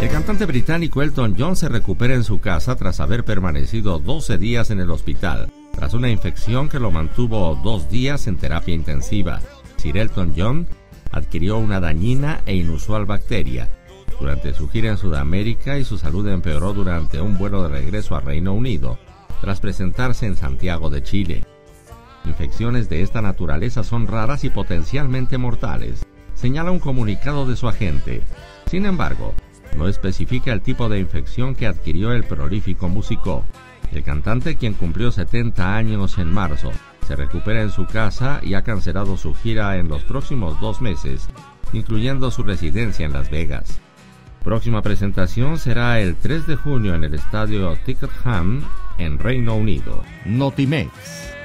El cantante británico Elton John se recupera en su casa tras haber permanecido 12 días en el hospital, tras una infección que lo mantuvo dos días en terapia intensiva. Sir Elton John adquirió una dañina e inusual bacteria durante su gira en Sudamérica y su salud empeoró durante un vuelo de regreso a Reino Unido, tras presentarse en Santiago de Chile. Infecciones de esta naturaleza son raras y potencialmente mortales, señala un comunicado de su agente. Sin embargo, no especifica el tipo de infección que adquirió el prolífico músico. El cantante, quien cumplió 70 años en marzo, se recupera en su casa y ha cancelado su gira en los próximos dos meses, incluyendo su residencia en Las Vegas. Próxima presentación será el 3 de junio en el estadio Ticketham en Reino Unido. Notimex.